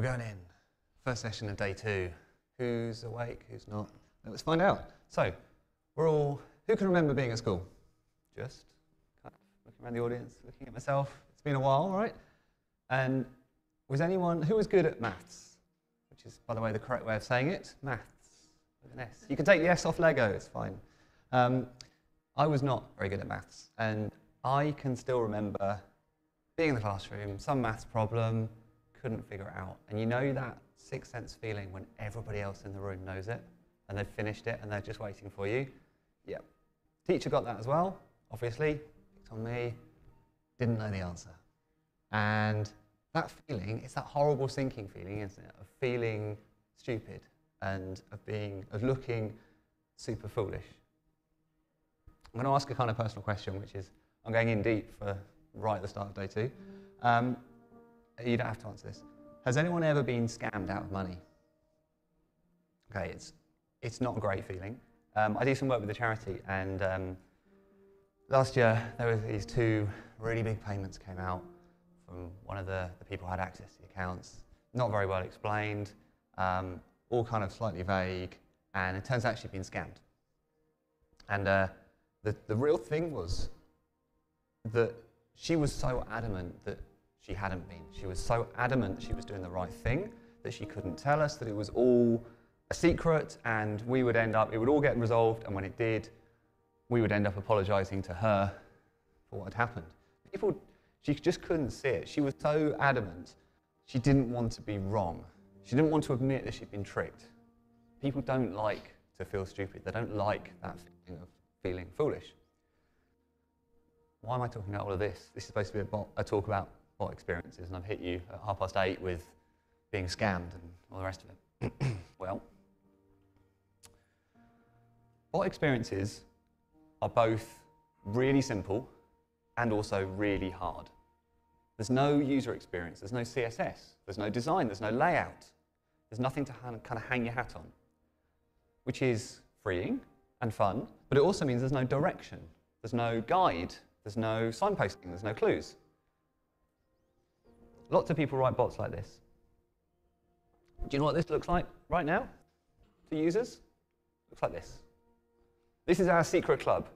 We're going in. First session of day two. Who's awake? Who's not? Let's find out. So, we're all. Who can remember being at school? Just kind of looking around the audience, looking at myself. It's been a while, right? And was anyone who was good at maths? Which is, by the way, the correct way of saying it. Maths with an S. You can take the S off Lego. It's fine. Um, I was not very good at maths, and I can still remember being in the classroom, some maths problem, couldn't figure it out. And you know that sixth sense feeling when everybody else in the room knows it and they've finished it and they're just waiting for you? Yep. Teacher got that as well, obviously. Picked on me, didn't know the answer. And that feeling, it's that horrible sinking feeling, isn't it? Of feeling stupid and of being, of looking super foolish. I'm going to ask a kind of personal question, which is I'm going in deep for right at the start of day two. Um, you don't have to answer this. Has anyone ever been scammed out of money? Okay, it's, it's not a great feeling. Um, I do some work with a charity, and um, last year there were these two really big payments came out from one of the, the people who had access to the accounts. Not very well explained, um, all kind of slightly vague, and it turns out she'd been scammed. And uh, the, the real thing was that she was so adamant that she hadn't been. She was so adamant she was doing the right thing that she couldn't tell us, that it was all a secret, and we would end up, it would all get resolved, and when it did, we would end up apologizing to her for what had happened. People, she just couldn't see it. She was so adamant. She didn't want to be wrong. She didn't want to admit that she'd been tricked. People don't like to feel stupid. They don't like that feeling of feeling foolish. Why am I talking about all of this? This is supposed to be a, a talk about bot experiences, and I've hit you at half past eight with being scammed and all the rest of it. well, bot experiences are both really simple and also really hard. There's no user experience, there's no CSS, there's no design, there's no layout. There's nothing to kind of hang your hat on, which is freeing and fun, but it also means there's no direction, there's no guide, there's no signposting, there's no clues. Lots of people write bots like this. Do you know what this looks like right now to users? Looks like this. This is our secret club.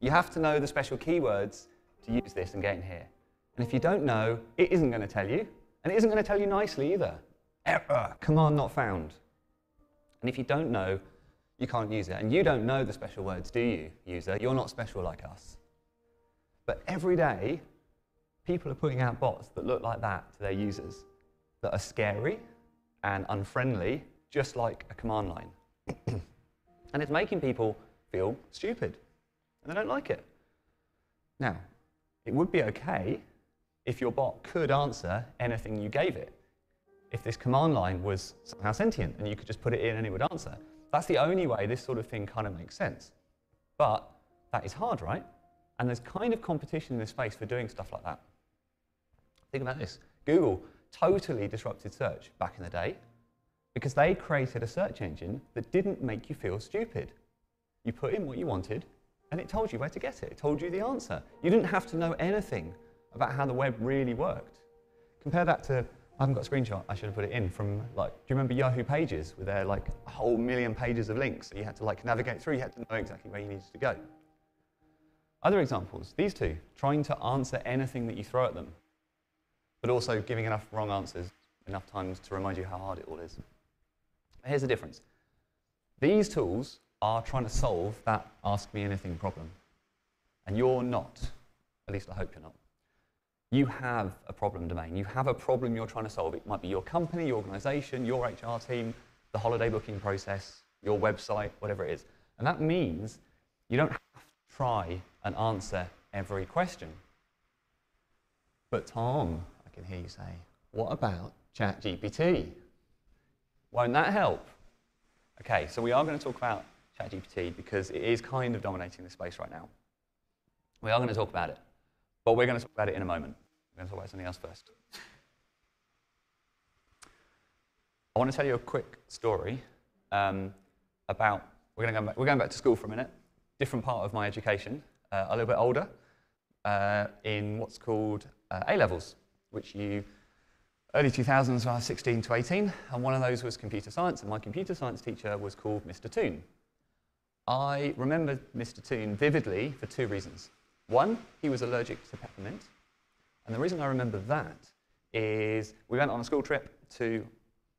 You have to know the special keywords to use this and get in here. And if you don't know, it isn't going to tell you. And it isn't going to tell you nicely either. Error, command not found. And if you don't know, you can't use it. And you don't know the special words, do you, user? You're not special like us. But every day, people are putting out bots that look like that to their users, that are scary and unfriendly, just like a command line. and it's making people feel stupid, and they don't like it. Now, it would be okay if your bot could answer anything you gave it. If this command line was somehow sentient and you could just put it in and it would answer. That's the only way this sort of thing kind of makes sense. But that is hard, right? And there's kind of competition in this space for doing stuff like that. Think about this. Google totally disrupted search back in the day because they created a search engine that didn't make you feel stupid. You put in what you wanted and it told you where to get it. It told you the answer. You didn't have to know anything about how the web really worked. Compare that to, I haven't got a screenshot, I should have put it in from like, do you remember Yahoo Pages with their like a whole million pages of links that you had to like navigate through, you had to know exactly where you needed to go. Other examples, these two, trying to answer anything that you throw at them but also giving enough wrong answers enough times to remind you how hard it all is. Here's the difference. These tools are trying to solve that ask me anything problem. And you're not. At least I hope you're not. You have a problem domain. You have a problem you're trying to solve. It might be your company, your organization, your HR team, the holiday booking process, your website, whatever it is. And that means you don't have to try and answer every question. But Tom, can hear you say, what about ChatGPT? Won't that help? Okay, so we are going to talk about ChatGPT because it is kind of dominating the space right now. We are going to talk about it, but we're going to talk about it in a moment. We're going to talk about something else first. I want to tell you a quick story um, about, we're going, to go back, we're going back to school for a minute, different part of my education, uh, a little bit older, uh, in what's called uh, A-levels which you early 2000s, I was 16 to 18, and one of those was computer science, and my computer science teacher was called Mr. Toon. I remember Mr. Toon vividly for two reasons. One, he was allergic to peppermint, and the reason I remember that is we went on a school trip to,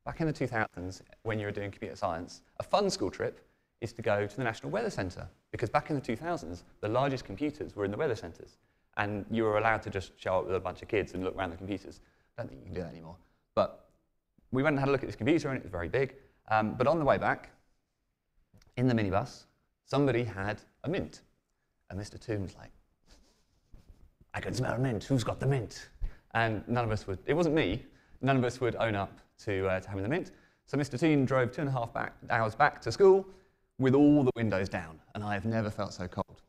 back in the 2000s, when you were doing computer science, a fun school trip is to go to the National Weather Centre, because back in the 2000s, the largest computers were in the weather centres, and you were allowed to just show up with a bunch of kids and look around the computers. I don't think you can do that anymore. But we went and had a look at this computer, and it was very big. Um, but on the way back, in the minibus, somebody had a mint. And Mr. Toon was like, I can smell a mint. Who's got the mint? And none of us would, it wasn't me, none of us would own up to, uh, to having the mint. So Mr. Toon drove two and a half back, hours back to school with all the windows down, and I have never felt so cold.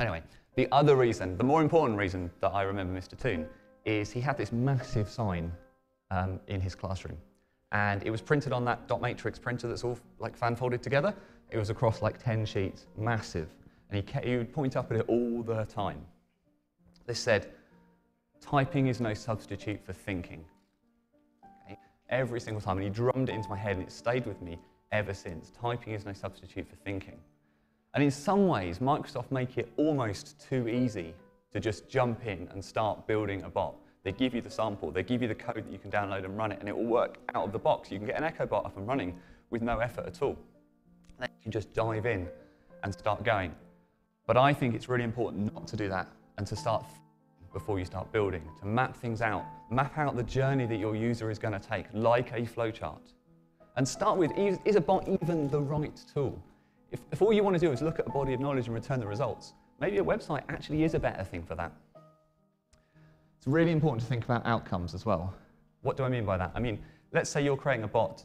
Anyway, the other reason, the more important reason that I remember Mr. Toon is he had this massive sign um, in his classroom. And it was printed on that dot matrix printer that's all like fan folded together. It was across like 10 sheets, massive. And he, kept, he would point up at it all the time. This said, typing is no substitute for thinking. Okay? Every single time. And he drummed it into my head and it stayed with me ever since. Typing is no substitute for thinking. And in some ways, Microsoft make it almost too easy to just jump in and start building a bot. They give you the sample, they give you the code that you can download and run it, and it will work out of the box. You can get an Echo bot up and running with no effort at all. Then you can just dive in and start going. But I think it's really important not to do that and to start before you start building, to map things out, map out the journey that your user is going to take, like a flowchart. And start with, is a bot even the right tool? If, if all you want to do is look at a body of knowledge and return the results, maybe a website actually is a better thing for that. It's really important to think about outcomes as well. What do I mean by that? I mean, let's say you're creating a bot,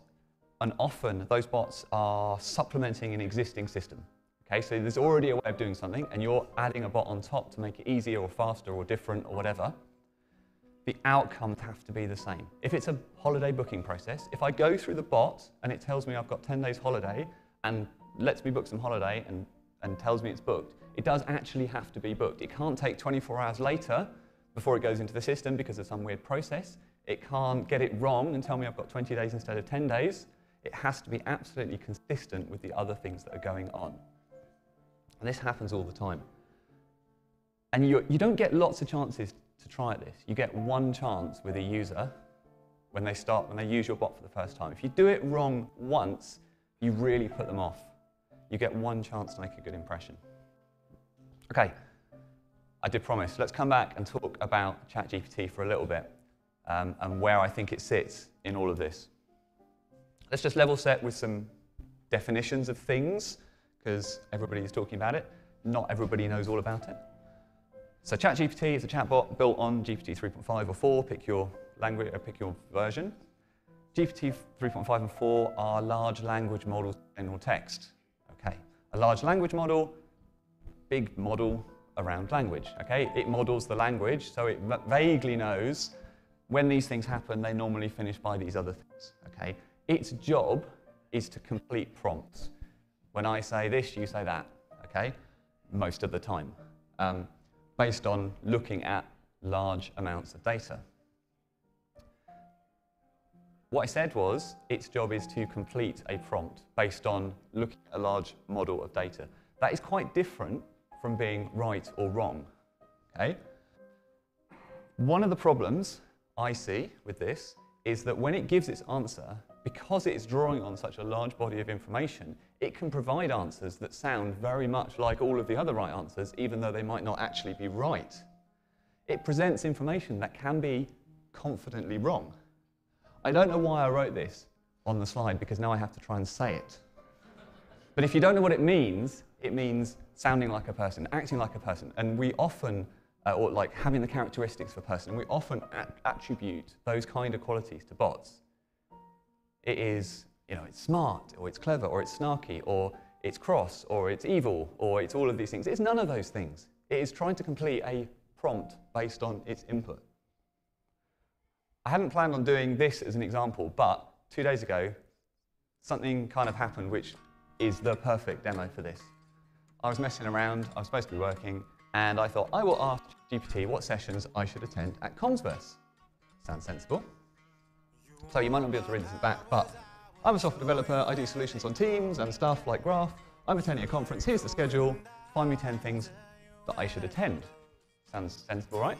and often those bots are supplementing an existing system. Okay, so there's already a way of doing something, and you're adding a bot on top to make it easier or faster or different or whatever. The outcomes have to be the same. If it's a holiday booking process, if I go through the bot and it tells me I've got 10 days holiday and lets me book some holiday and, and tells me it's booked, it does actually have to be booked. It can't take 24 hours later before it goes into the system because of some weird process. It can't get it wrong and tell me I've got 20 days instead of 10 days. It has to be absolutely consistent with the other things that are going on. And this happens all the time. And you, you don't get lots of chances to try this. You get one chance with a user when they start, when they use your bot for the first time. If you do it wrong once, you really put them off. You get one chance to make a good impression. Okay, I did promise. Let's come back and talk about ChatGPT for a little bit um, and where I think it sits in all of this. Let's just level set with some definitions of things because everybody is talking about it. Not everybody knows all about it. So ChatGPT is a chatbot built on GPT 3.5 or 4, pick your language, or uh, pick your version. GPT 3.5 and 4 are large language models in general text. A large language model, big model, around language. Okay, it models the language, so it vaguely knows when these things happen, they normally finish by these other things. Okay, its job is to complete prompts. When I say this, you say that. Okay, most of the time, um, based on looking at large amounts of data. What I said was its job is to complete a prompt based on looking at a large model of data. That is quite different from being right or wrong. Okay? One of the problems I see with this is that when it gives its answer, because it's drawing on such a large body of information, it can provide answers that sound very much like all of the other right answers, even though they might not actually be right. It presents information that can be confidently wrong. I don't know why I wrote this on the slide because now I have to try and say it. But if you don't know what it means, it means sounding like a person, acting like a person. And we often, uh, or like having the characteristics of a person, and we often attribute those kind of qualities to bots. It is, you know, it's smart, or it's clever, or it's snarky, or it's cross, or it's evil, or it's all of these things. It's none of those things. It is trying to complete a prompt based on its input. I hadn't planned on doing this as an example, but two days ago, something kind of happened which is the perfect demo for this. I was messing around, I was supposed to be working, and I thought I will ask GPT what sessions I should attend at Commsverse. Sounds sensible. So you might not be able to read this back, but I'm a software developer. I do solutions on Teams and stuff like Graph. I'm attending a conference. Here's the schedule. Find me 10 things that I should attend. Sounds sensible, right?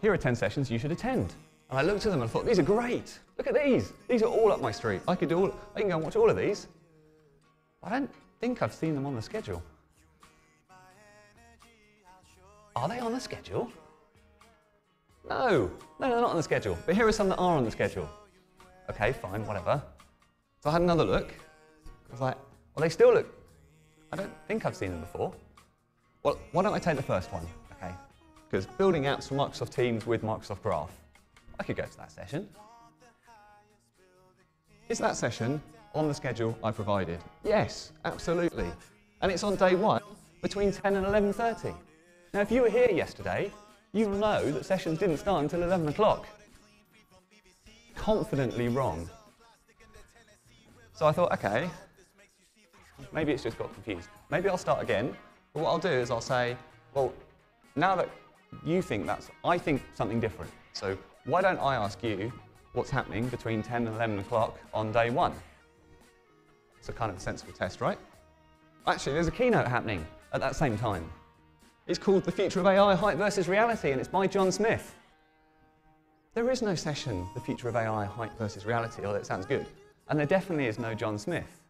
Here are 10 sessions you should attend. And I looked at them and thought, these are great. Look at these. These are all up my street. I could do all, I can go and watch all of these. I don't think I've seen them on the schedule. Are they on the schedule? No, no, they're not on the schedule. But here are some that are on the schedule. Okay, fine, whatever. So I had another look. I was like, well, they still look, I don't think I've seen them before. Well, why don't I take the first one? Because building apps for Microsoft Teams with Microsoft Graph, I could go to that session. Is that session on the schedule I provided? Yes, absolutely. And it's on day one between 10 and 11.30. Now, if you were here yesterday, you'll know that sessions didn't start until 11 o'clock. Confidently wrong. So I thought, okay, maybe it's just got confused. Maybe I'll start again, but what I'll do is I'll say, well, now that you think that's, I think something different. So why don't I ask you what's happening between 10 and 11 o'clock on day one? It's a kind of a sensible test, right? Actually, there's a keynote happening at that same time. It's called The Future of AI, Hype versus Reality, and it's by John Smith. There is no session, The Future of AI, Hype versus Reality, although it sounds good. And there definitely is no John Smith.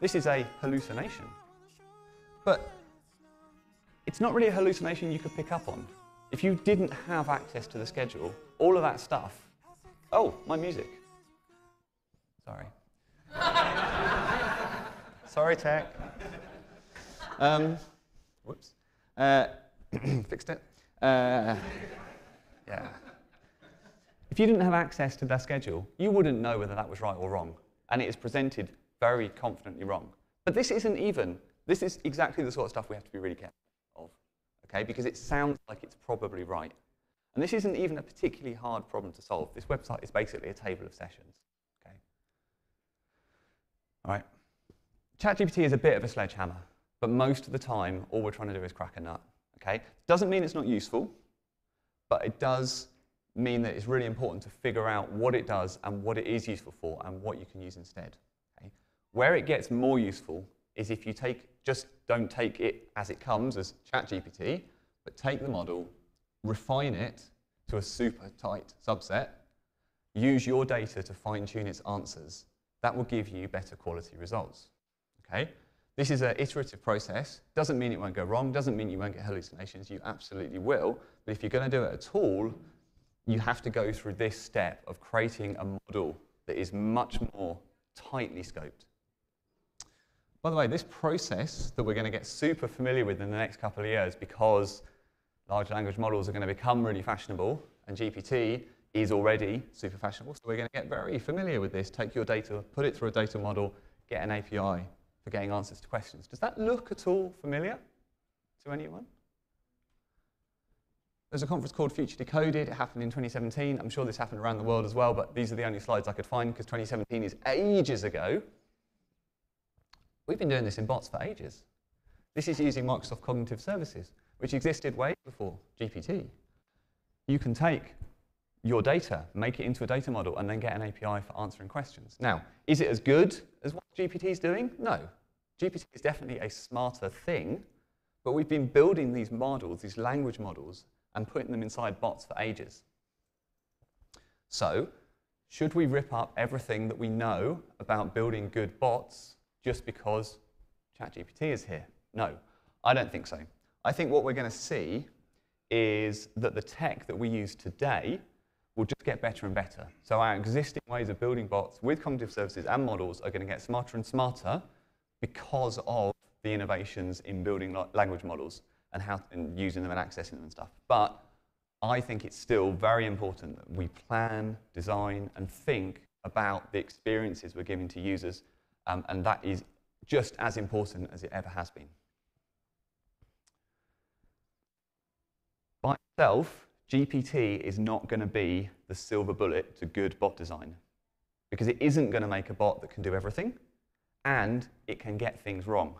This is a hallucination. But it's not really a hallucination you could pick up on. If you didn't have access to the schedule, all of that stuff. Oh, my music. Sorry. Sorry, tech. Um, whoops. Uh, fixed it. Uh, yeah. If you didn't have access to their schedule, you wouldn't know whether that was right or wrong. And it is presented very confidently wrong. But this isn't even, this is exactly the sort of stuff we have to be really careful okay? Because it sounds like it's probably right. And this isn't even a particularly hard problem to solve. This website is basically a table of sessions, okay? All right. ChatGPT is a bit of a sledgehammer, but most of the time, all we're trying to do is crack a nut, okay? Doesn't mean it's not useful, but it does mean that it's really important to figure out what it does and what it is useful for and what you can use instead. Okay? Where it gets more useful is if you take, just don't take it as it comes as ChatGPT, but take the model, refine it to a super tight subset, use your data to fine tune its answers. That will give you better quality results. Okay? This is an iterative process. Doesn't mean it won't go wrong, doesn't mean you won't get hallucinations. You absolutely will. But if you're going to do it at all, you have to go through this step of creating a model that is much more tightly scoped. By the way, this process that we're going to get super familiar with in the next couple of years because large language models are going to become really fashionable and GPT is already super fashionable. So we're going to get very familiar with this. Take your data, put it through a data model, get an API for getting answers to questions. Does that look at all familiar to anyone? There's a conference called Future Decoded. It happened in 2017. I'm sure this happened around the world as well, but these are the only slides I could find because 2017 is ages ago. We've been doing this in bots for ages. This is using Microsoft Cognitive Services, which existed way before GPT. You can take your data, make it into a data model, and then get an API for answering questions. Now, is it as good as what GPT is doing? No. GPT is definitely a smarter thing, but we've been building these models, these language models, and putting them inside bots for ages. So, should we rip up everything that we know about building good bots just because ChatGPT is here? No, I don't think so. I think what we're going to see is that the tech that we use today will just get better and better. So our existing ways of building bots with cognitive services and models are going to get smarter and smarter because of the innovations in building language models and how and using them and accessing them and stuff. But I think it's still very important that we plan, design, and think about the experiences we're giving to users, um, and that is just as important as it ever has been. By itself, GPT is not going to be the silver bullet to good bot design because it isn't going to make a bot that can do everything and it can get things wrong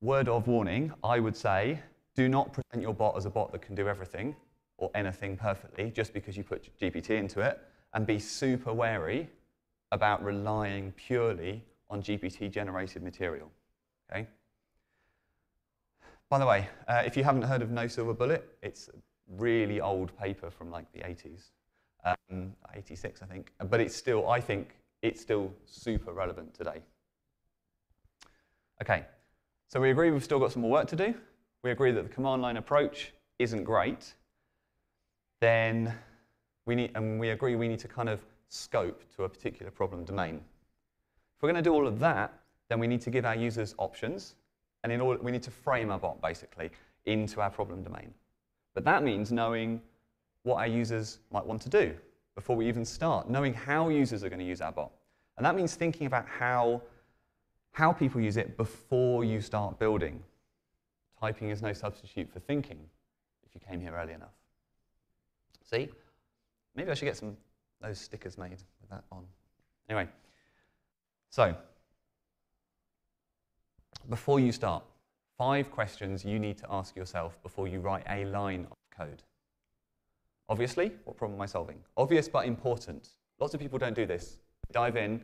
word of warning, I would say do not present your bot as a bot that can do everything. or anything perfectly just because you put GPT into it, and be super wary about relying purely on GPT generated material. Okay? By the way, uh, if you haven't heard of No Silver Bullet, it's a really old paper from like the 80s, um, 86, I think. But it's still, I think, it's still super relevant today. Okay, so we agree we've still got some more work to do. We agree that the command line approach isn't great. Then we need, and we agree we need to kind of scope to a particular problem domain. If we're going to do all of that, then we need to give our users options, and in order, we need to frame our bot, basically, into our problem domain. But that means knowing what our users might want to do before we even start, knowing how users are going to use our bot. And that means thinking about how, how people use it before you start building. Typing is no substitute for thinking, if you came here early enough. See? Maybe I should get some those stickers made with that on. Anyway, so before you start, five questions you need to ask yourself before you write a line of code. Obviously, what problem am I solving? Obvious but important. Lots of people don't do this. Dive in,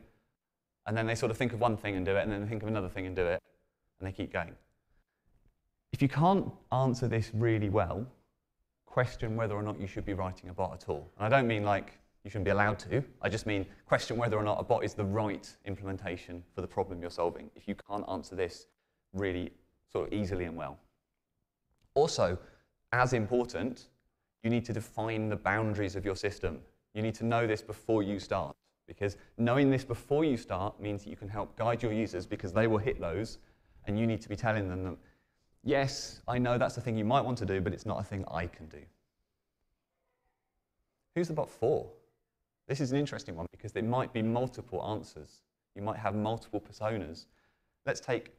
and then they sort of think of one thing and do it, and then they think of another thing and do it, and they keep going. If you can't answer this really well, question whether or not you should be writing a bot at all. And I don't mean like you shouldn't be allowed to. I just mean question whether or not a bot is the right implementation for the problem you're solving. If you can't answer this really sort of easily and well. Also, as important, you need to define the boundaries of your system. You need to know this before you start, because knowing this before you start means that you can help guide your users because they will hit those, and you need to be telling them that, yes, I know that's a thing you might want to do, but it's not a thing I can do. Who's the bot for? This is an interesting one because there might be multiple answers. You might have multiple personas. Let's take,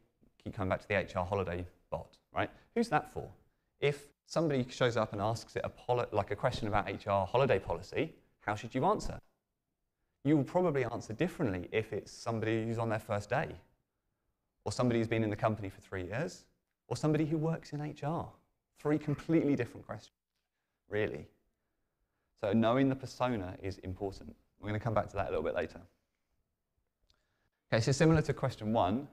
keep coming back to the HR holiday bot, right? Who's that for? If somebody shows up and asks it a like a question about HR holiday policy, how should you answer? You will probably answer differently if it's somebody who's on their first day, or somebody who's been in the company for three years, or somebody who works in HR. Three completely different questions, really. So knowing the persona is important. We're going to come back to that a little bit later. Okay, so similar to question one,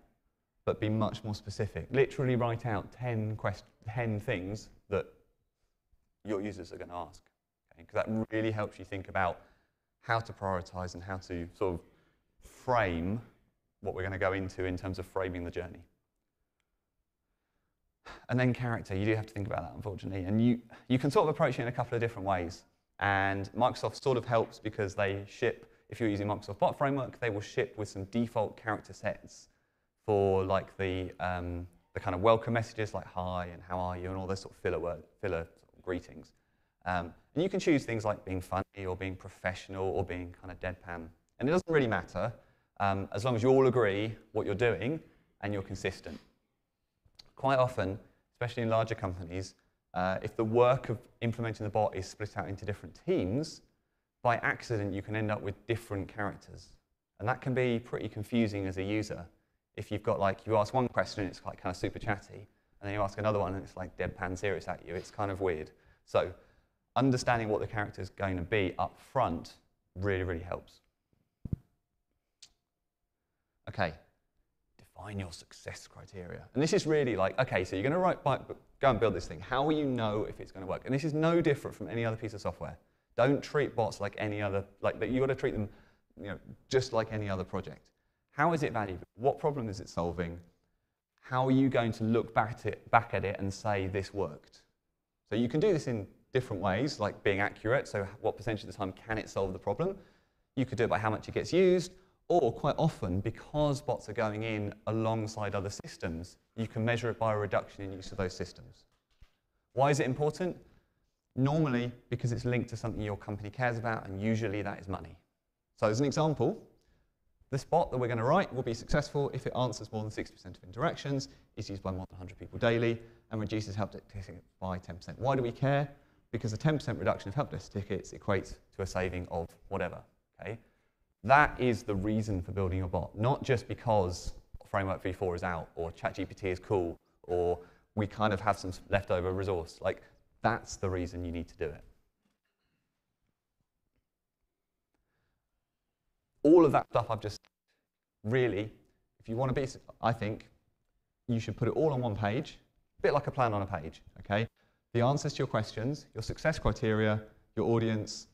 but be much more specific. Literally write out 10, 10 things that your users are going to ask. Because okay? that really helps you think about how to prioritize and how to sort of frame what we're going to go into in terms of framing the journey. And then character, you do have to think about that, unfortunately. And you, you can sort of approach it in a couple of different ways. And Microsoft sort of helps because they ship, if you're using Microsoft Bot Framework, they will ship with some default character sets for like the, um, the kind of welcome messages like hi and how are you and all those sort of filler, word, filler sort of greetings. Um, and you can choose things like being funny or being professional or being kind of deadpan. And it doesn't really matter um, as long as you all agree what you're doing and you're consistent. Quite often, especially in larger companies, uh, if the work of implementing the bot is split out into different teams, by accident you can end up with different characters. And that can be pretty confusing as a user. If you've got like, you ask one question and it's like kind of super chatty, and then you ask another one and it's like deadpan serious at you, it's kind of weird. So understanding what the character is going to be up front really, really helps. Okay, define your success criteria. And this is really like, okay, so you're going to write, go and build this thing. How will you know if it's going to work? And this is no different from any other piece of software. Don't treat bots like any other, like you've got to treat them you know, just like any other project. How is it valuable? What problem is it solving? How are you going to look back at it, back at it and say this worked? So you can do this in different ways, like being accurate. So what percentage of the time can it solve the problem? You could do it by how much it gets used, or quite often, because bots are going in alongside other systems, you can measure it by a reduction in use of those systems. Why is it important? Normally, because it's linked to something your company cares about, and usually that is money. So as an example, this bot that we're going to write will be successful if it answers more than 60% of interactions, is used by more than 100 people daily, and reduces help desk tickets by 10%. Why do we care? Because a 10% reduction of help desk tickets equates to a saving of whatever. Okay? That is the reason for building a bot, not just because Framework v4 is out or ChatGPT is cool or we kind of have some leftover resource. Like, that's the reason you need to do it. All of that stuff I've just really, if you want to be, I think, you should put it all on one page, a bit like a plan on a page, okay? The answers to your questions, your success criteria, your audience,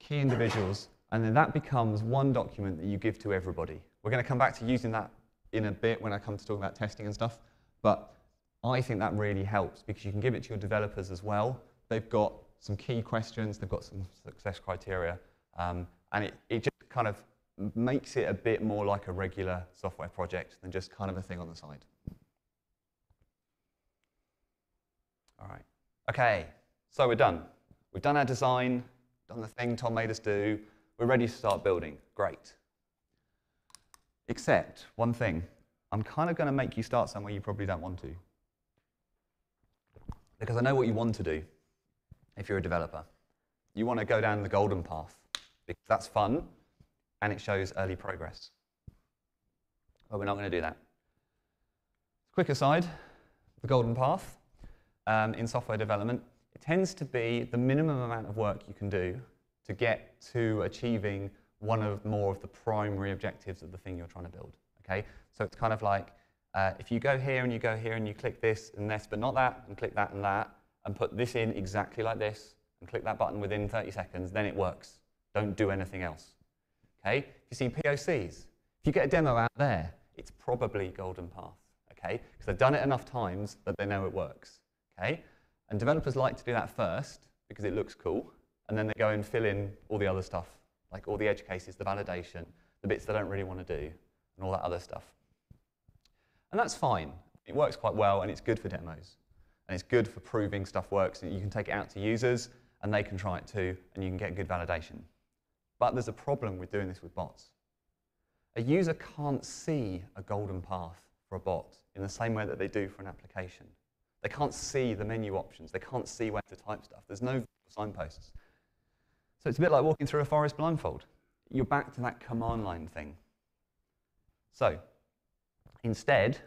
key individuals, and then that becomes one document that you give to everybody. We're going to come back to using that in a bit when I come to talk about testing and stuff, but I think that really helps because you can give it to your developers as well. They've got some key questions, they've got some success criteria, um, and it, it just kind of makes it a bit more like a regular software project than just kind of a thing on the side. All right. Okay, so we're done. We've done our design, done the thing Tom made us do. We're ready to start building. Great. Except one thing. I'm kind of going to make you start somewhere you probably don't want to. Because I know what you want to do if you're a developer. You want to go down the golden path because that's fun and it shows early progress. But we're not going to do that. Quick aside, the golden path um, in software development, it tends to be the minimum amount of work you can do to get to achieving one of more of the primary objectives of the thing you're trying to build. Okay, so it's kind of like uh, if you go here and you go here and you click this and this, but not that, and click that and that, and put this in exactly like this, and click that button within 30 seconds, then it works. Don't do anything else. Okay? If you see POCs, if you get a demo out there, it's probably golden path. Okay? Because they've done it enough times that they know it works. Okay? And developers like to do that first because it looks cool, and then they go and fill in all the other stuff, like all the edge cases, the validation, the bits they don't really want to do, and all that other stuff. And that's fine. It works quite well, and it's good for demos. And it's good for proving stuff works, and you can take it out to users, and they can try it too, and you can get good validation. But there's a problem with doing this with bots. A user can't see a golden path for a bot in the same way that they do for an application. They can't see the menu options. They can't see where to type stuff. There's no signposts. So it's a bit like walking through a forest blindfold. You're back to that command line thing. So instead,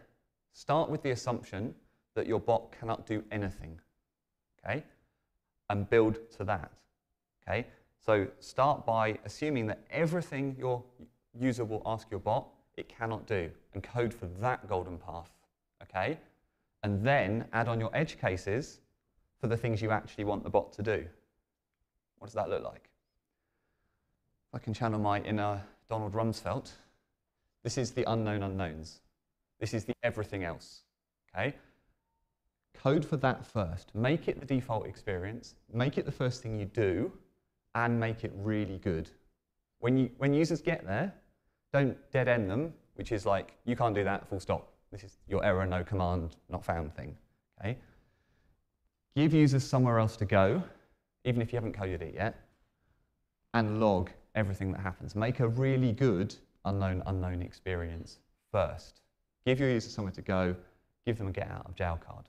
start with the assumption that your bot cannot do anything, okay? And build to that, okay? So start by assuming that everything your user will ask your bot, it cannot do, and code for that golden path, okay? And then add on your edge cases for the things you actually want the bot to do. What does that look like? I can channel my inner Donald Rumsfeld, this is the unknown unknowns. This is the everything else, okay? Code for that first. Make it the default experience. Make it the first thing you do, and make it really good. When, you, when users get there, don't dead end them, which is like, you can't do that, full stop. This is your error, no command, not found thing. Okay? Give users somewhere else to go, even if you haven't coded it yet, and log everything that happens. Make a really good unknown unknown experience first. Give your users somewhere to go, give them a get out of jail card.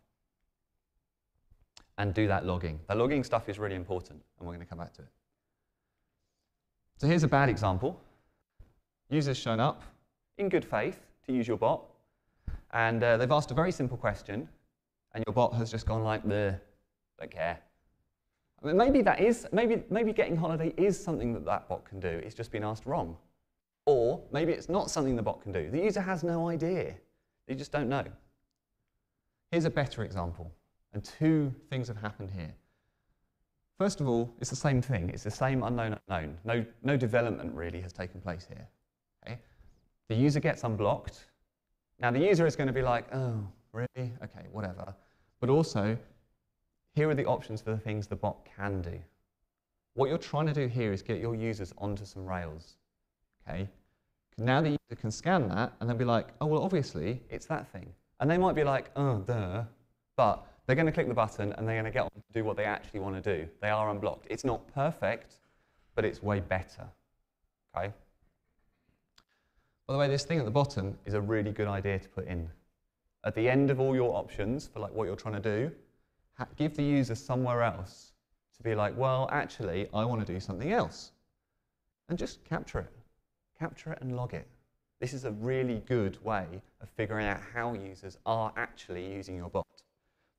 And do that logging. The logging stuff is really important, and we're going to come back to it. So here's a bad example. Users shown up in good faith to use your bot, and uh, they've asked a very simple question, and your bot has just gone like, the don't care. I mean, maybe that is, maybe, maybe getting holiday is something that that bot can do. It's just been asked wrong. Or maybe it's not something the bot can do. The user has no idea. They just don't know. Here's a better example, and two things have happened here. First of all, it's the same thing. It's the same unknown unknown. No, no development really has taken place here. Okay? The user gets unblocked. Now the user is going to be like, oh, really? Okay, whatever. But also, here are the options for the things the bot can do. What you're trying to do here is get your users onto some rails. Okay? Now the user can scan that and then be like, oh, well, obviously, it's that thing. And they might be like, oh, duh. But they're going to click the button and they're going to get on to do what they actually want to do. They are unblocked. It's not perfect, but it's way better. Okay? By the way, this thing at the bottom is a really good idea to put in. At the end of all your options for like what you're trying to do, give the user somewhere else to be like, well, actually, I want to do something else. And just capture it. Capture it and log it. This is a really good way of figuring out how users are actually using your bot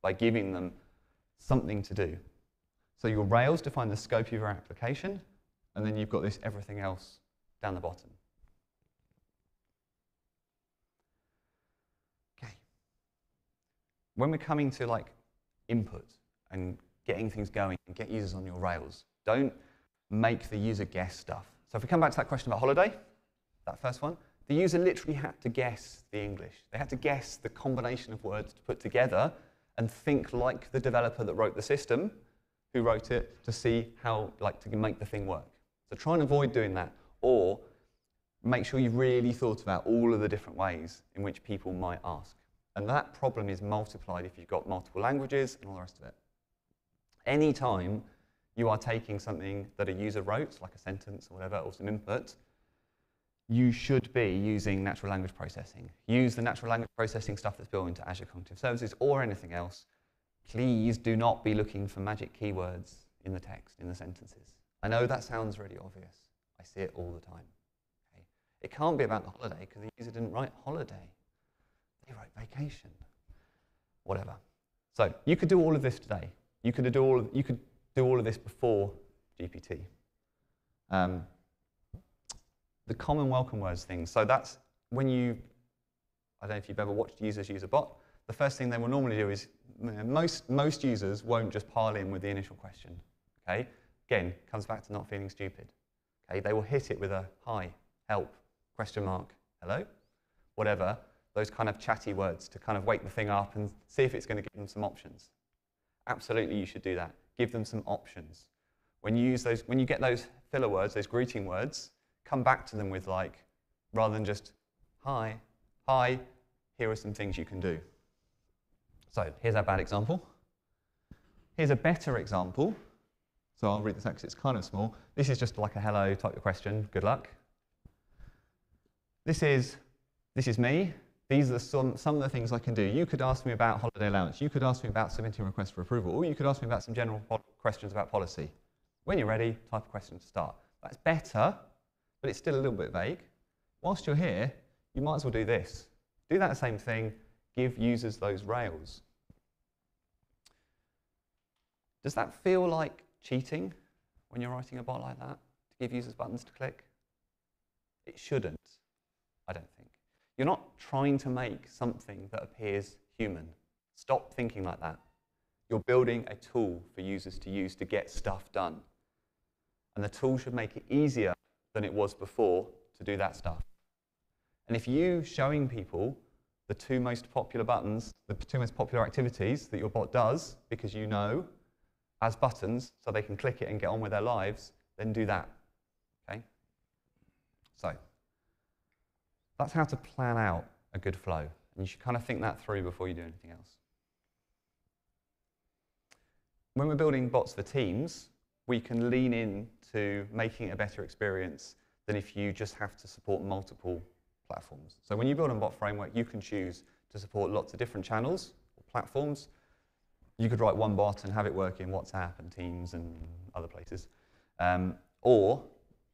by giving them something to do. So your Rails define the scope of your application, and then you've got this everything else down the bottom. Okay. When we're coming to like input and getting things going and get users on your Rails, don't make the user guess stuff. So if we come back to that question about holiday, that first one, the user literally had to guess the English. They had to guess the combination of words to put together and think like the developer that wrote the system, who wrote it, to see how, like, to make the thing work. So try and avoid doing that, or make sure you've really thought about all of the different ways in which people might ask. And that problem is multiplied if you've got multiple languages and all the rest of it. Anytime you are taking something that a user wrote, like a sentence or whatever, or some input, you should be using natural language processing. Use the natural language processing stuff that's built into Azure Cognitive Services or anything else. Please do not be looking for magic keywords in the text, in the sentences. I know that sounds really obvious. I see it all the time. Okay? It can't be about the holiday because the user didn't write holiday. They wrote vacation. Whatever. So you could do all of this today. You could do all of, you could do all of this before GPT. Um, the common welcome words thing. So that's when you, I don't know if you've ever watched users use a bot, the first thing they will normally do is, most, most users won't just pile in with the initial question, okay? Again, comes back to not feeling stupid. Okay, they will hit it with a hi, help, question mark, hello, whatever, those kind of chatty words to kind of wake the thing up and see if it's going to give them some options. Absolutely, you should do that. Give them some options. When you use those, when you get those filler words, those greeting words, come back to them with like, rather than just, hi, hi, here are some things you can do. So here's our bad example. Here's a better example. So I'll read this out because it's kind of small. This is just like a hello type of question. Good luck. This is, this is me. These are some, some of the things I can do. You could ask me about holiday allowance. You could ask me about submitting a request for approval. Or you could ask me about some general questions about policy. When you're ready, type a question to start. That's better but it's still a little bit vague. Whilst you're here, you might as well do this. Do that same thing, give users those rails. Does that feel like cheating when you're writing a bot like that, to give users buttons to click? It shouldn't, I don't think. You're not trying to make something that appears human. Stop thinking like that. You're building a tool for users to use to get stuff done. And the tool should make it easier than it was before to do that stuff. And if you showing people the two most popular buttons, the two most popular activities that your bot does, because you know as buttons, so they can click it and get on with their lives, then do that. Okay? So, that's how to plan out a good flow. And you should kind of think that through before you do anything else. When we're building bots for teams, we can lean in to making it a better experience than if you just have to support multiple platforms. So when you build a bot framework, you can choose to support lots of different channels or platforms. You could write one bot and have it work in WhatsApp and Teams and other places. Um, or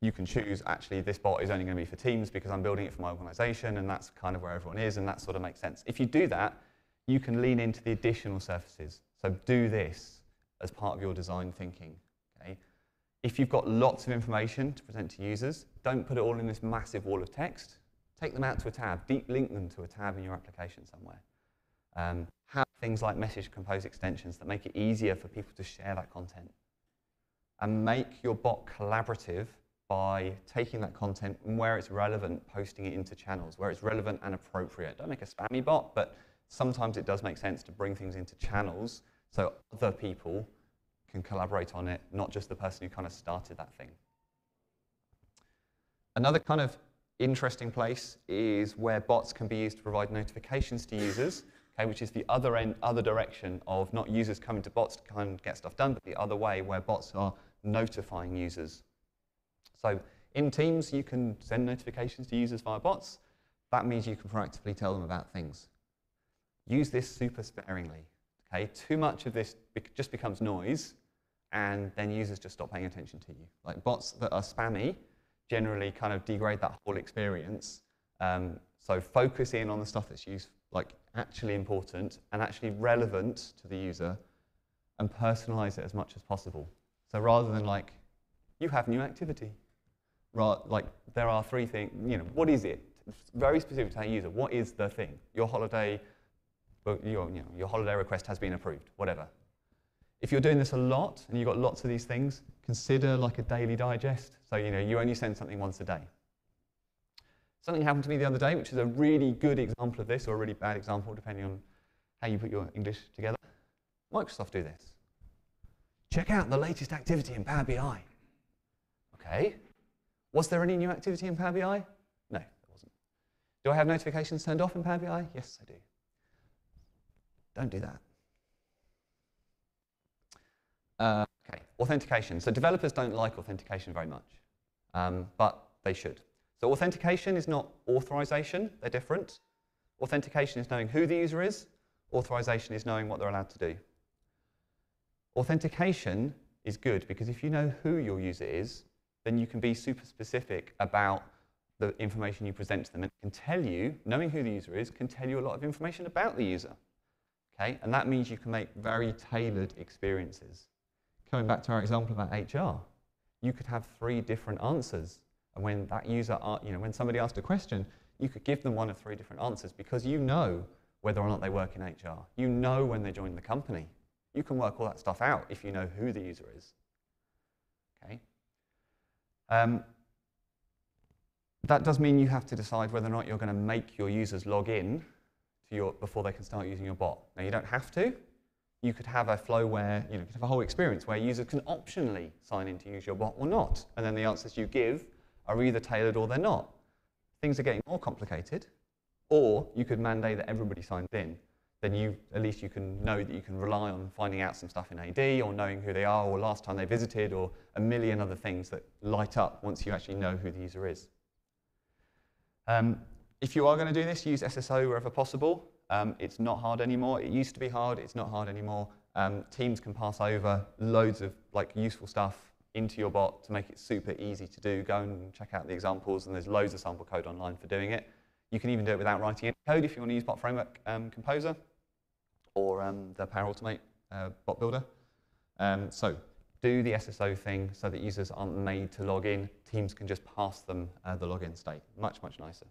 you can choose, actually, this bot is only going to be for Teams because I'm building it for my organization and that's kind of where everyone is and that sort of makes sense. If you do that, you can lean into the additional surfaces. So do this as part of your design thinking. Okay? If you've got lots of information to present to users, don't put it all in this massive wall of text. Take them out to a tab, deep link them to a tab in your application somewhere. Um, have things like message compose extensions that make it easier for people to share that content. And make your bot collaborative by taking that content and where it's relevant, posting it into channels, where it's relevant and appropriate. Don't make a spammy bot, but sometimes it does make sense to bring things into channels so other people can collaborate on it, not just the person who kind of started that thing. Another kind of interesting place is where bots can be used to provide notifications to users, okay, which is the other end, other direction of not users coming to bots to kind of get stuff done, but the other way where bots are notifying users. So in Teams, you can send notifications to users via bots. That means you can proactively tell them about things. Use this super sparingly. Okay, too much of this just becomes noise, and then users just stop paying attention to you. Like bots that are spammy generally kind of degrade that whole experience. Um, so focus in on the stuff that's used, like actually important and actually relevant to the user and personalize it as much as possible. So rather than like, you have new activity, like there are three things, you know, what is it? very specific to our user. What is the thing? Your holiday, your, you know, your holiday request has been approved, whatever. If you're doing this a lot and you've got lots of these things, consider like a daily digest. So, you know, you only send something once a day. Something happened to me the other day, which is a really good example of this, or a really bad example, depending on how you put your English together. Microsoft do this. Check out the latest activity in Power BI. Okay. Was there any new activity in Power BI? No. There wasn't. Do I have notifications turned off in Power BI? Yes, I do. Don't do that. Uh, okay, authentication. So developers don't like authentication very much, um, but they should. So authentication is not authorization, they're different. Authentication is knowing who the user is. Authorization is knowing what they're allowed to do. Authentication is good because if you know who your user is, then you can be super specific about the information you present to them. And can tell you, knowing who the user is, can tell you a lot of information about the user. Okay? And that means you can make very tailored experiences. Coming back to our example about HR, you could have three different answers. And when that user, you know, when somebody asked a question, you could give them one of three different answers because you know whether or not they work in HR. You know when they join the company. You can work all that stuff out if you know who the user is. Okay? Um, that does mean you have to decide whether or not you're going to make your users log in to your, before they can start using your bot. Now, you don't have to. You could have a flow where, you know, you could have a whole experience where users can optionally sign in to use your bot or not. And then the answers you give are either tailored or they're not. Things are getting more complicated. Or you could mandate that everybody signs in. Then you, at least you can know that you can rely on finding out some stuff in AD or knowing who they are or last time they visited or a million other things that light up once you actually know who the user is. Um, if you are going to do this, use SSO wherever possible. Um, it's not hard anymore. It used to be hard. It's not hard anymore. Um, teams can pass over loads of like useful stuff into your bot to make it super easy to do. Go and check out the examples, and there's loads of sample code online for doing it. You can even do it without writing any code if you want to use Bot Framework um, Composer or um, the Power Automate uh, bot builder. Um, so do the SSO thing so that users aren't made to log in. Teams can just pass them uh, the login state. Much, much nicer.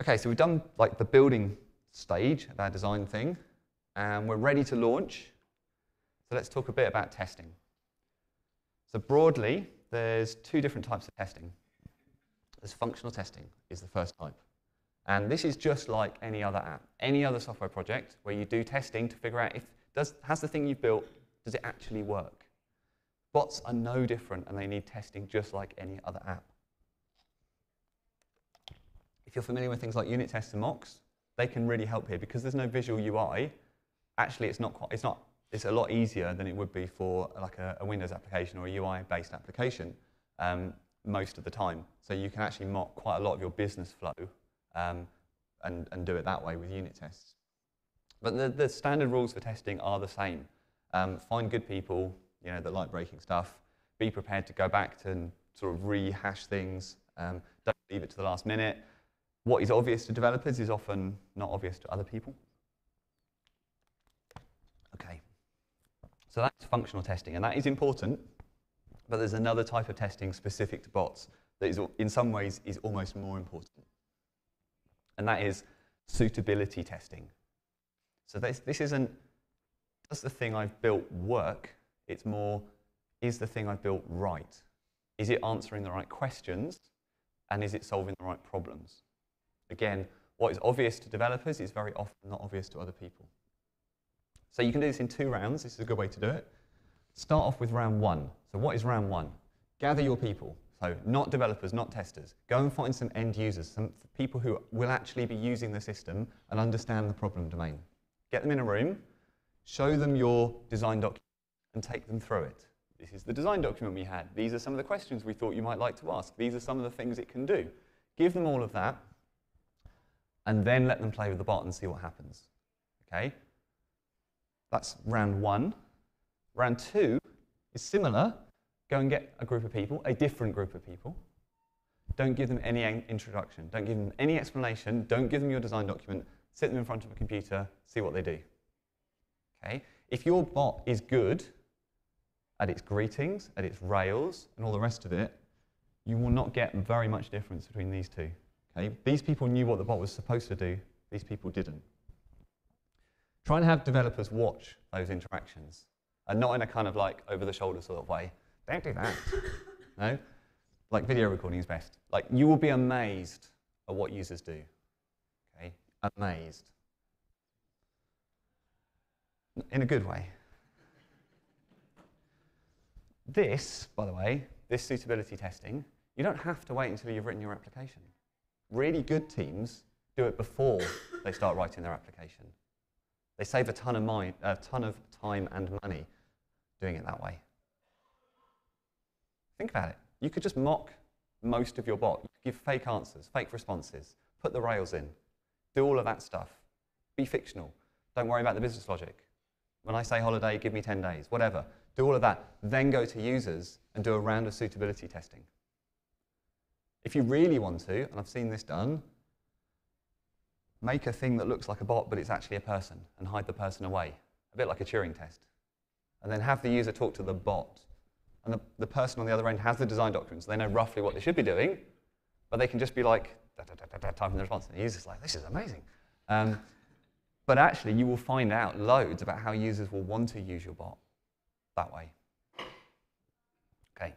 Okay, so we've done like the building stage of our design thing, and we're ready to launch. So let's talk a bit about testing. So broadly, there's two different types of testing. There's functional testing is the first type. And this is just like any other app, any other software project where you do testing to figure out if does, has the thing you've built, does it actually work? Bots are no different and they need testing just like any other app. If you're familiar with things like unit tests and mocks, they can really help here because there's no visual UI. Actually, it's not quite, it's not, it's a lot easier than it would be for like a, a Windows application or a UI-based application um, most of the time. So you can actually mock quite a lot of your business flow um, and, and do it that way with unit tests. But the, the standard rules for testing are the same. Um, find good people you know, that like breaking stuff. Be prepared to go back to and sort of rehash things. Um, don't leave it to the last minute. What is obvious to developers is often not obvious to other people. Okay, so that's functional testing, and that is important, but there's another type of testing specific to bots that is, in some ways is almost more important, and that is suitability testing. So this, this isn't, does the thing I've built work? It's more, is the thing I've built right? Is it answering the right questions? And is it solving the right problems? Again, what is obvious to developers is very often not obvious to other people. So you can do this in two rounds. This is a good way to do it. Start off with round one. So what is round one? Gather your people. So not developers, not testers. Go and find some end users, some people who will actually be using the system and understand the problem domain get them in a room, show them your design document, and take them through it. This is the design document we had. These are some of the questions we thought you might like to ask. These are some of the things it can do. Give them all of that, and then let them play with the bot and see what happens. Okay? That's round one. Round two is similar. Go and get a group of people, a different group of people. Don't give them any introduction. Don't give them any explanation. Don't give them your design document sit them in front of a computer, see what they do. Okay? If your bot is good at its greetings, at its rails, and all the rest of it, you will not get very much difference between these two. Okay? These people knew what the bot was supposed to do, these people didn't. Try and have developers watch those interactions, and not in a kind of like over the shoulder sort of way. Don't do that. no? Like video recording is best. Like you will be amazed at what users do. Okay? Amazed. In a good way. This, by the way, this suitability testing, you don't have to wait until you've written your application. Really good teams do it before they start writing their application. They save a ton of, mind, a ton of time and money doing it that way. Think about it. You could just mock most of your bot. Give fake answers, fake responses, put the rails in, do all of that stuff. Be fictional. Don't worry about the business logic. When I say holiday, give me 10 days, whatever. Do all of that. Then go to users and do a round of suitability testing. If you really want to, and I've seen this done, make a thing that looks like a bot, but it's actually a person, and hide the person away, a bit like a Turing test. And then have the user talk to the bot and the, the person on the other end has the design documents. They know roughly what they should be doing, but they can just be like, da, da, da, da, typing the response. And the user's like, this is amazing. Um, but actually, you will find out loads about how users will want to use your bot that way. Okay.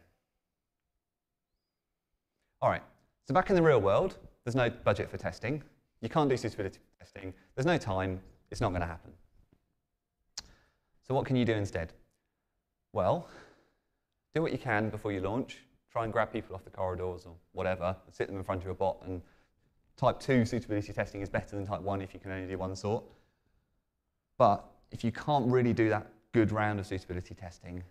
All right. So back in the real world, there's no budget for testing. You can't do suitability testing. There's no time. It's not going to happen. So what can you do instead? Well, do what you can before you launch. Try and grab people off the corridors or whatever, sit them in front of your bot. And type 2 suitability testing is better than type 1 if you can only do one sort. But if you can't really do that good round of suitability testing,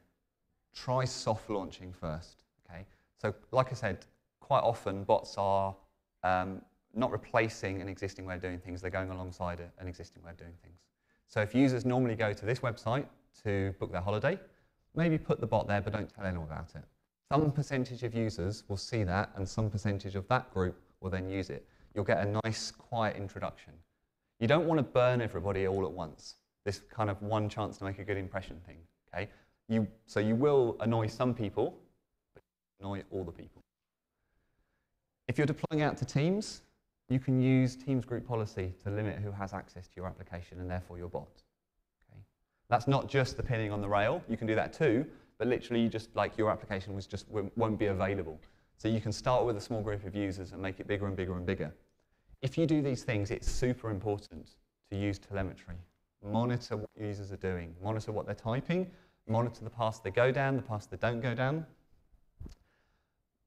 try soft launching first. Okay? So, like I said, quite often bots are um, not replacing an existing way of doing things, they're going alongside an existing way of doing things. So, if users normally go to this website to book their holiday, maybe put the bot there, but don't tell anyone about it. Some percentage of users will see that, and some percentage of that group will then use it. You'll get a nice, quiet introduction. You don't want to burn everybody all at once. This kind of one chance to make a good impression thing. Okay? You, so you will annoy some people, but annoy all the people. If you're deploying out to teams, you can use Teams group policy to limit who has access to your application and therefore your bot. That's not just the pinning on the rail. You can do that too, but literally you just like your application was just won't be available. So you can start with a small group of users and make it bigger and bigger and bigger. If you do these things, it's super important to use telemetry. Monitor what users are doing, monitor what they're typing, monitor the paths they go down, the paths they don't go down,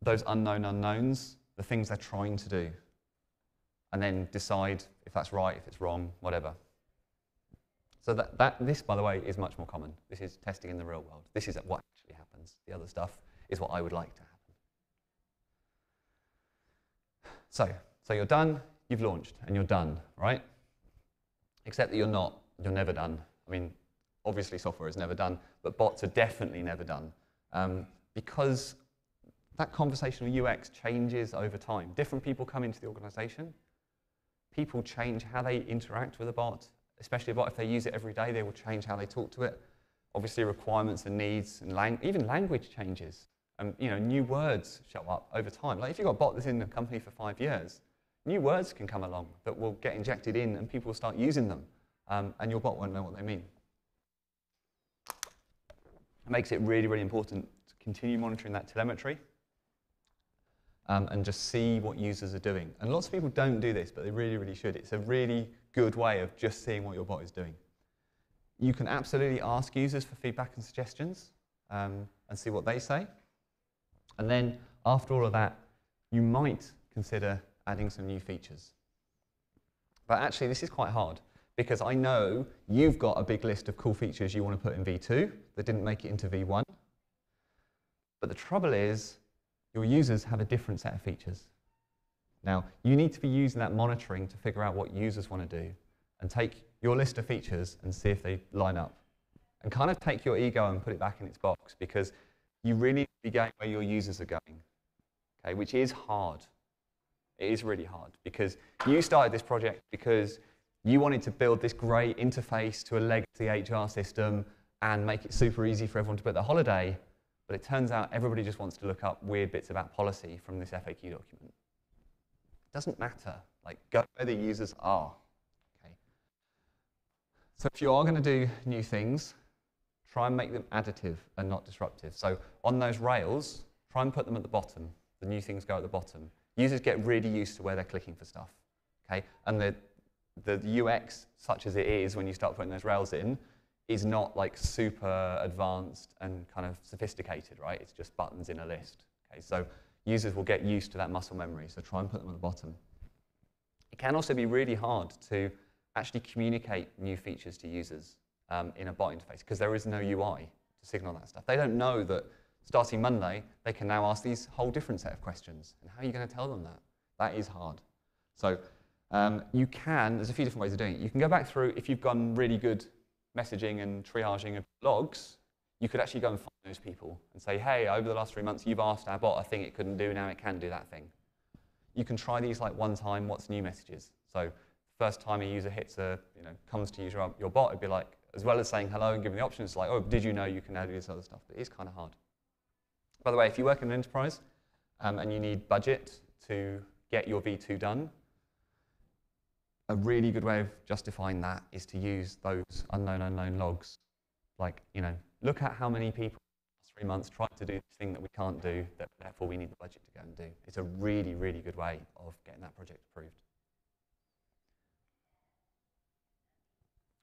those unknown unknowns, the things they're trying to do, and then decide if that's right, if it's wrong, whatever. So that, that, this, by the way, is much more common. This is testing in the real world. This is what actually happens. The other stuff is what I would like to happen. So, so you're done, you've launched, and you're done, right? Except that you're not. You're never done. I mean, obviously software is never done, but bots are definitely never done. Um, because that conversational UX changes over time. Different people come into the organization. People change how they interact with a bot especially about if they use it every day, they will change how they talk to it. Obviously, requirements and needs and lang even language changes. And you know, new words show up over time. Like if you've got a bot that's in the company for five years, new words can come along that will get injected in and people will start using them. Um, and your bot won't know what they mean. It makes it really, really important to continue monitoring that telemetry um, and just see what users are doing. And lots of people don't do this, but they really, really should. It's a really good way of just seeing what your bot is doing. You can absolutely ask users for feedback and suggestions um, and see what they say. And then after all of that, you might consider adding some new features. But actually, this is quite hard because I know you've got a big list of cool features you want to put in V2 that didn't make it into V1. But the trouble is, your users have a different set of features. Now, you need to be using that monitoring to figure out what users want to do and take your list of features and see if they line up. And kind of take your ego and put it back in its box because you really need to be going where your users are going, okay, which is hard. It is really hard because you started this project because you wanted to build this great interface to a legacy HR system and make it super easy for everyone to book their holiday, but it turns out everybody just wants to look up weird bits about policy from this FAQ document. It doesn't matter. Like, go where the users are. Okay. So if you are going to do new things, try and make them additive and not disruptive. So on those rails, try and put them at the bottom. The new things go at the bottom. Users get really used to where they're clicking for stuff. Okay? And the, the UX, such as it is when you start putting those rails in, is not like super advanced and kind of sophisticated, right? It's just buttons in a list. Okay, so users will get used to that muscle memory, so try and put them at the bottom. It can also be really hard to actually communicate new features to users um, in a bot interface because there is no UI to signal that stuff. They don't know that starting Monday, they can now ask these whole different set of questions. And how are you going to tell them that? That is hard. So um, you can, there's a few different ways of doing it. You can go back through, if you've gone really good messaging and triaging of logs, you could actually go and find those people and say, hey, over the last three months, you've asked our bot a thing it couldn't do, now it can do that thing. You can try these like one time what's new messages. So first time a user hits a, you know, comes to use your, your bot, it'd be like, as well as saying hello and giving the options, like, oh, did you know you can now do this other stuff? But it is kind of hard. By the way, if you work in an enterprise um, and you need budget to get your V2 done, a really good way of justifying that is to use those unknown unknown logs. Like, you know, look at how many people last three months tried to do this thing that we can't do, that therefore we need the budget to go and do. It's a really, really good way of getting that project approved.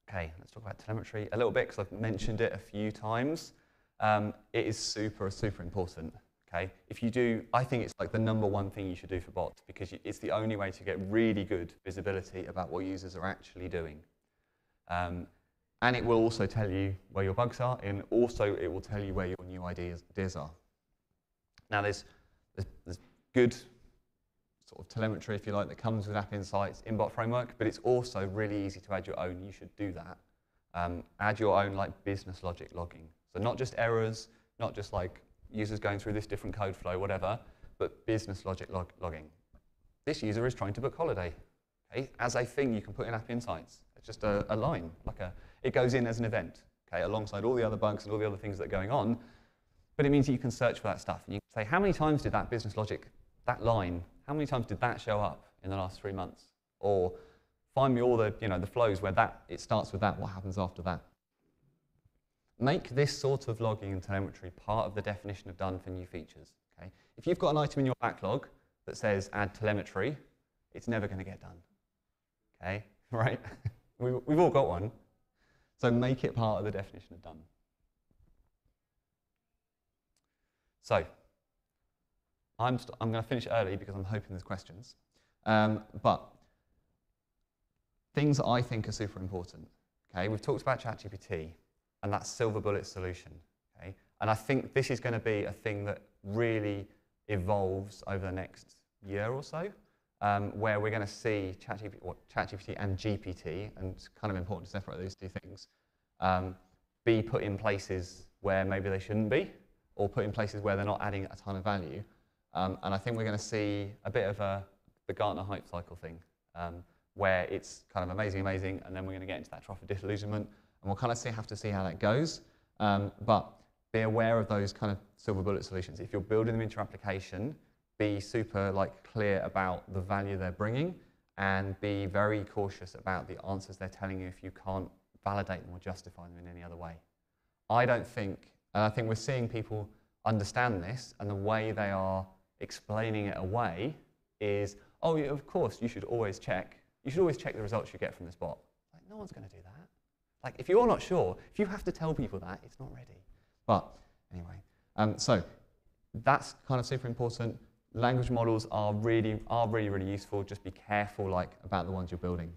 Okay, let's talk about telemetry a little bit because I've mentioned it a few times. Um, it is super, super important. Okay, if you do, I think it's like the number one thing you should do for bots because it's the only way to get really good visibility about what users are actually doing. Um, and it will also tell you where your bugs are, and also it will tell you where your new ideas, ideas are. Now, there's, there's, there's, good sort of telemetry, if you like, that comes with App Insights in-bot framework, but it's also really easy to add your own. You should do that. Um, add your own like business logic logging. So not just errors, not just like users going through this different code flow, whatever, but business logic log logging. This user is trying to book holiday. Okay? As a thing you can put in App Insights. It's just a, a line, like a, it goes in as an event, okay, alongside all the other bugs and all the other things that are going on. But it means that you can search for that stuff. And you can say, how many times did that business logic, that line, how many times did that show up in the last three months? Or find me all the, you know, the flows where that, it starts with that, what happens after that. Make this sort of logging and telemetry part of the definition of done for new features. Okay? If you've got an item in your backlog that says add telemetry, it's never going to get done. Okay, right? we, we've all got one. So make it part of the definition of done. So, I'm, I'm going to finish early because I'm hoping there's questions. Um, but things I think are super important. Okay, we've talked about ChatGPT and that silver bullet solution. Okay? And I think this is going to be a thing that really evolves over the next year or so, um, where we're going to see ChatGPT, ChatGPT and GPT, and it's kind of important to separate those two things, um, be put in places where maybe they shouldn't be, or put in places where they're not adding a ton of value. Um, and I think we're going to see a bit of a, the Gartner hype cycle thing, um, where it's kind of amazing, amazing, and then we're going to get into that trough of disillusionment, and we'll kind of see, have to see how that goes. Um, but be aware of those kind of silver bullet solutions. If you're building them into your application, be super like clear about the value they're bringing and be very cautious about the answers they're telling you if you can't validate them or justify them in any other way. I don't think, and I think we're seeing people understand this, and the way they are explaining it away is, oh, of course, you should always check. You should always check the results you get from this bot. Like, no one's going to do that. Like, if you're not sure, if you have to tell people that, it's not ready. But anyway, um, so that's kind of super important. Language models are really, are really, really useful. Just be careful, like, about the ones you're building.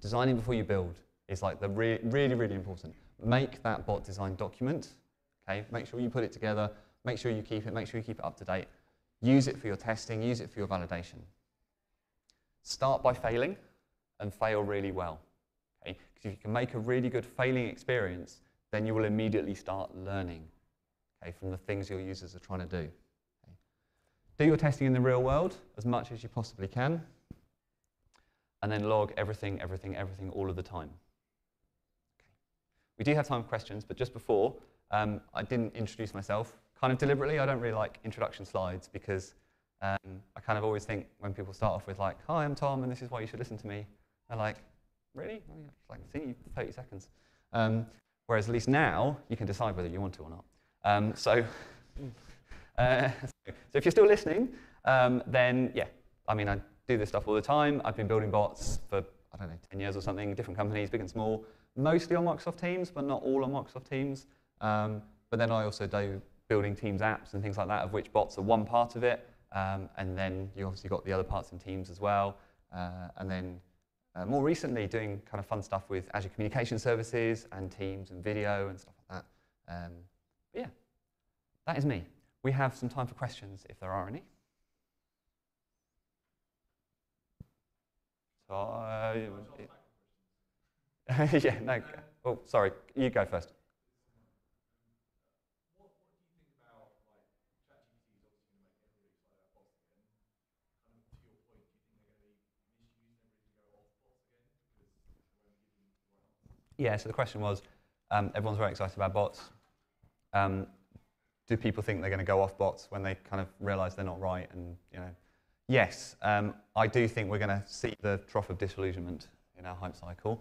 Designing before you build is like the re really, really important. Make that bot design document. Okay, make sure you put it together. Make sure you keep it. Make sure you keep it up to date. Use it for your testing. Use it for your validation. Start by failing and fail really well. Because if you can make a really good failing experience, then you will immediately start learning okay, from the things your users are trying to do. Okay. Do your testing in the real world as much as you possibly can, and then log everything, everything, everything all of the time. Okay. We do have time for questions, but just before, um, I didn't introduce myself, kind of deliberately. I don't really like introduction slides because um, I kind of always think when people start off with like, hi, I'm Tom, and this is why you should listen to me, they're like, really? Well, yeah, like, see you for 30 seconds. Um, whereas at least now, you can decide whether you want to or not. Um, so, uh, so if you're still listening, um, then yeah, I mean, I do this stuff all the time. I've been building bots for, I don't know, 10 years or something, different companies, big and small, mostly on Microsoft Teams, but not all on Microsoft Teams. Um, but then I also do building Teams apps and things like that, of which bots are one part of it. Um, and then you obviously got the other parts in Teams as well. Uh, and then uh, more recently, doing kind of fun stuff with Azure Communication Services and Teams and video and stuff like that. Um, but yeah, that is me. We have some time for questions if there are any. So, uh, yeah, no. Oh, sorry. You go first. Yeah, so the question was, um, everyone's very excited about bots. Um, do people think they're going to go off bots when they kind of realize they're not right? And, you know, yes, um, I do think we're going to see the trough of disillusionment in our hype cycle.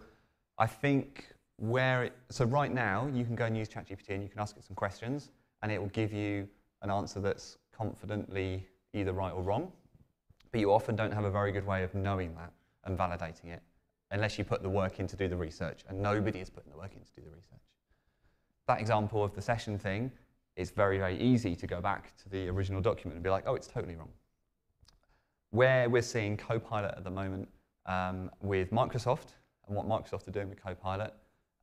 I think where it, so right now, you can go and use ChatGPT and you can ask it some questions, and it will give you an answer that's confidently either right or wrong. But you often don't have a very good way of knowing that and validating it unless you put the work in to do the research, and nobody is putting the work in to do the research. That example of the session thing, it's very, very easy to go back to the original document and be like, oh, it's totally wrong. Where we're seeing Copilot at the moment um, with Microsoft and what Microsoft are doing with Copilot,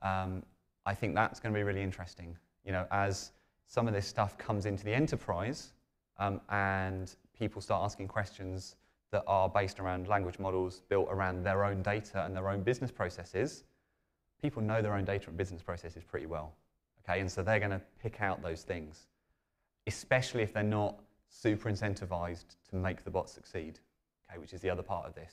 um, I think that's going to be really interesting. You know, as some of this stuff comes into the enterprise um, and people start asking questions that are based around language models built around their own data and their own business processes, people know their own data and business processes pretty well. Okay, and so they're going to pick out those things, especially if they're not super incentivized to make the bot succeed. Okay, which is the other part of this,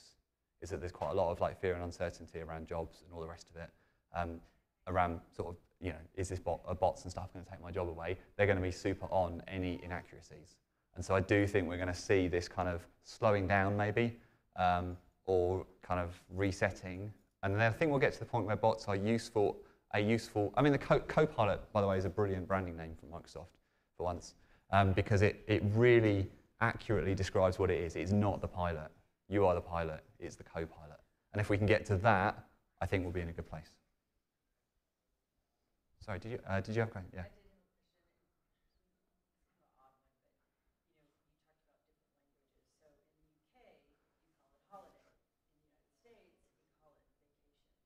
is that there's quite a lot of like fear and uncertainty around jobs and all the rest of it. Um, around sort of, you know, is this bot, bots and stuff going to take my job away? They're going to be super on any inaccuracies. And so I do think we're going to see this kind of slowing down maybe, um, or kind of resetting. And then I think we'll get to the point where bots are useful, a useful, I mean the co Copilot, by the way, is a brilliant branding name from Microsoft for once, um, because it, it really accurately describes what it is. It's not the pilot. You are the pilot, it's the co-pilot. And if we can get to that, I think we'll be in a good place. Sorry, did you, uh, did you have a question? Yeah.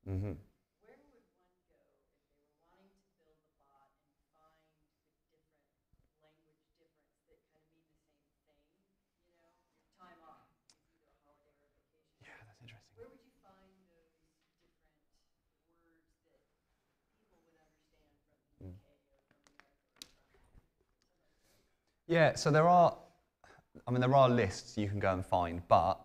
Mm-hmm. Where would one go if they were wanting to build the bot and find the different language difference that kind of mean the same thing? You know, your time off either a holiday or a vacation. Yeah, that's interesting. Where would you find those different words that people would understand from the mm. UK or from America or from Yeah, so there are, I mean, there are lists you can go and find, but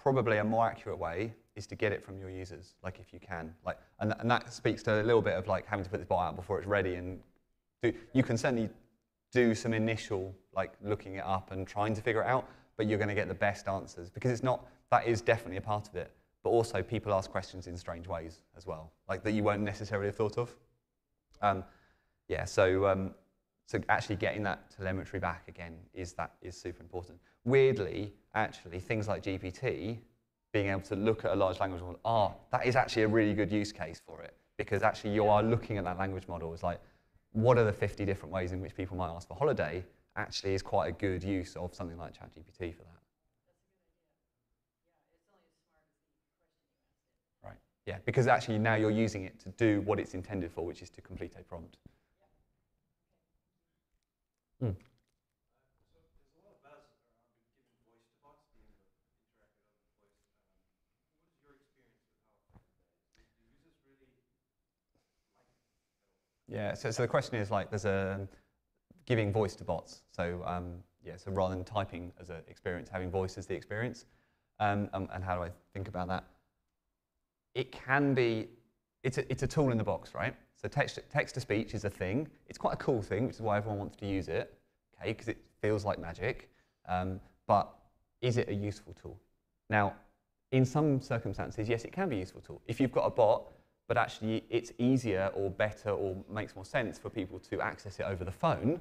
probably a more accurate way is to get it from your users, like if you can. Like, and, and that speaks to a little bit of like having to put this bot out before it's ready. And do, you can certainly do some initial like looking it up and trying to figure it out, but you're going to get the best answers because it's not. That is definitely a part of it. But also, people ask questions in strange ways as well, like that you won't necessarily have thought of. Um, yeah. So. Um, so actually getting that telemetry back again is that is super important. Weirdly, actually, things like GPT being able to look at a large language model, ah, that is actually a really good use case for it because actually you are looking at that language model as like, what are the 50 different ways in which people might ask for holiday actually is quite a good use of something like ChatGPT for that. Right, yeah, because actually now you're using it to do what it's intended for, which is to complete a prompt. Mm. Yeah, so, so the question is like, there's a giving voice to bots. So um, yeah, so rather than typing as an experience, having voice as the experience. Um, um, and how do I think about that? It can be, it's a, it's a tool in the box, right? So text, text to speech is a thing. It's quite a cool thing, which is why everyone wants to use it, okay, because it feels like magic. Um, but is it a useful tool? Now, in some circumstances, yes, it can be a useful tool. If you've got a bot, but actually it's easier or better or makes more sense for people to access it over the phone,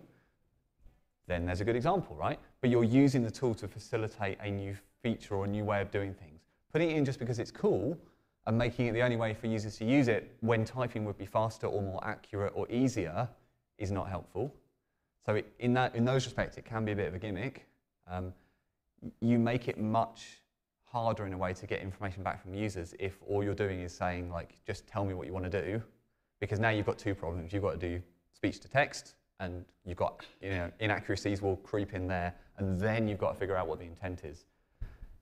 then there's a good example, right? But you're using the tool to facilitate a new feature or a new way of doing things. Putting it in just because it's cool and making it the only way for users to use it when typing would be faster or more accurate or easier is not helpful. So it, in, that, in those respects, it can be a bit of a gimmick. Um, you make it much harder in a way to get information back from users if all you're doing is saying, like, just tell me what you want to do. Because now you've got two problems. You've got to do speech to text, and you've got you know, inaccuracies will creep in there, and then you've got to figure out what the intent is.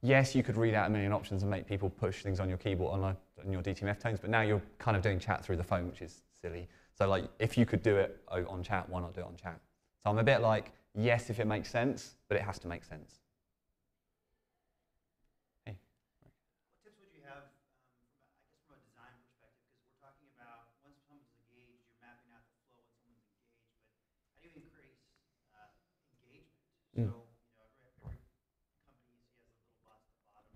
Yes, you could read out a million options and make people push things on your keyboard on, on your DTMF tones, but now you're kind of doing chat through the phone, which is silly. So like, if you could do it on chat, why not do it on chat? So I'm a bit like, yes, if it makes sense, but it has to make sense. Mm. So, you know, every, every company you see has a little box at the bottom.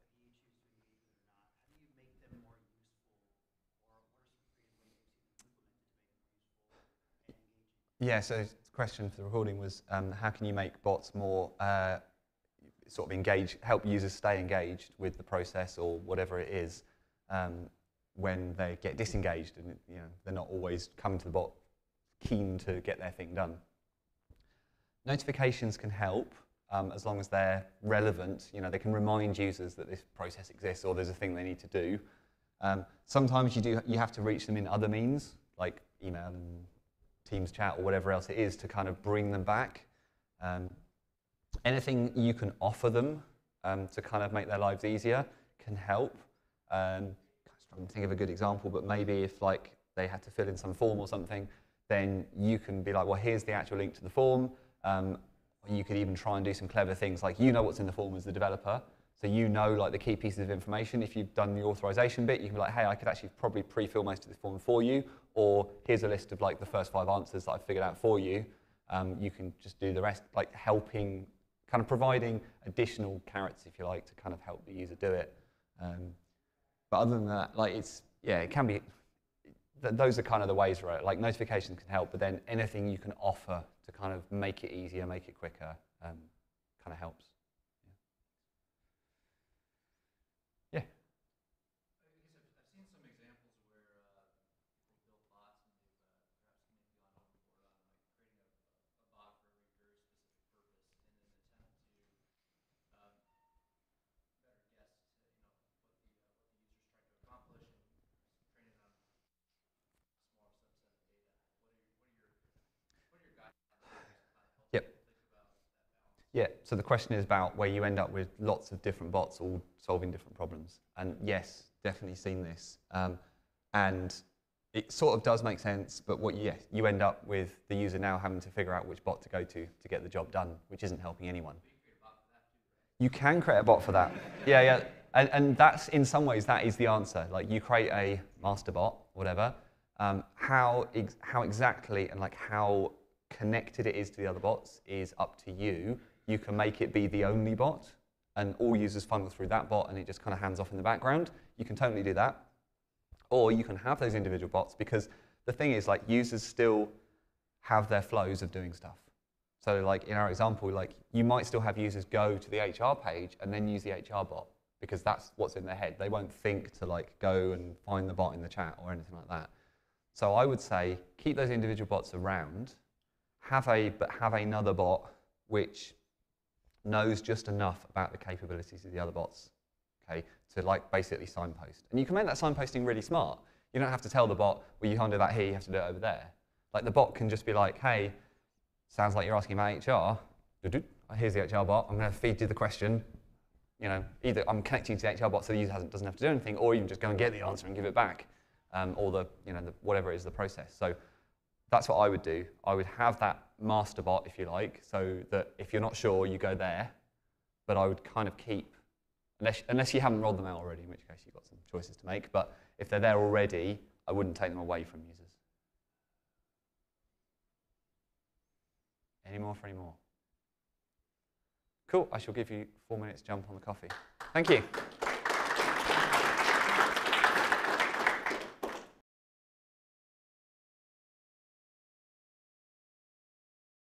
If you choose to engage with it or not, how do you make them more useful? Or what are some creative ways you've implemented to make them more useful and engaging? Yeah, so the question for the recording was um, how can you make bots more uh, sort of engage, help users stay engaged with the process or whatever it is um, when they get disengaged and you know, they're not always coming to the bot keen to get their thing done. Notifications can help um, as long as they're relevant. You know, they can remind users that this process exists or there's a thing they need to do. Um, sometimes you, do, you have to reach them in other means, like email and Teams chat or whatever else it is to kind of bring them back. Um, anything you can offer them um, to kind of make their lives easier can help. Um, I'm think of a good example, but maybe if like they had to fill in some form or something, then you can be like, well, here's the actual link to the form. Um, you could even try and do some clever things like you know what's in the form as the developer, so you know like the key pieces of information. If you've done the authorization bit, you can be like, hey, I could actually probably pre-fill most of this form for you, or here's a list of like the first five answers that I've figured out for you. Um, you can just do the rest, like helping, kind of providing additional carrots, if you like, to kind of help the user do it. Um, but other than that, like it's, yeah, it can be, th those are kind of the ways, right? Like notifications can help, but then anything you can offer to kind of make it easier, make it quicker, um, kind of helps. Yeah, so the question is about where you end up with lots of different bots all solving different problems. And yes, definitely seen this. Um, and it sort of does make sense, but what you, you end up with the user now having to figure out which bot to go to to get the job done, which isn't helping anyone. You can create a bot for that. yeah, yeah. And, and that's, in some ways, that is the answer. Like, you create a master bot, whatever. Um, how, ex how exactly and like how connected it is to the other bots is up to you you can make it be the only bot and all users funnel through that bot and it just kind of hands off in the background. You can totally do that. Or you can have those individual bots because the thing is like users still have their flows of doing stuff. So like in our example, like you might still have users go to the HR page and then use the HR bot because that's what's in their head. They won't think to like go and find the bot in the chat or anything like that. So I would say keep those individual bots around, have a but have another bot which knows just enough about the capabilities of the other bots, okay, to like basically signpost. And you can make that signposting really smart. You don't have to tell the bot, well, you can't do that here, you have to do it over there. Like the bot can just be like, hey, sounds like you're asking about HR. Here's the HR bot. I'm going to feed you the question. You know, either I'm connecting to the HR bot so the user doesn't have to do anything, or you can just go and get the answer and give it back, um, or the, you know, the, whatever it is the process. So that's what I would do. I would have that master bot, if you like, so that if you're not sure, you go there. But I would kind of keep Unless, unless you haven't rolled them out already, in which case you've got some choices to make. But if they're there already, I wouldn't take them away from users. Any more for any more? Cool. I shall give you four minutes jump on the coffee. Thank you.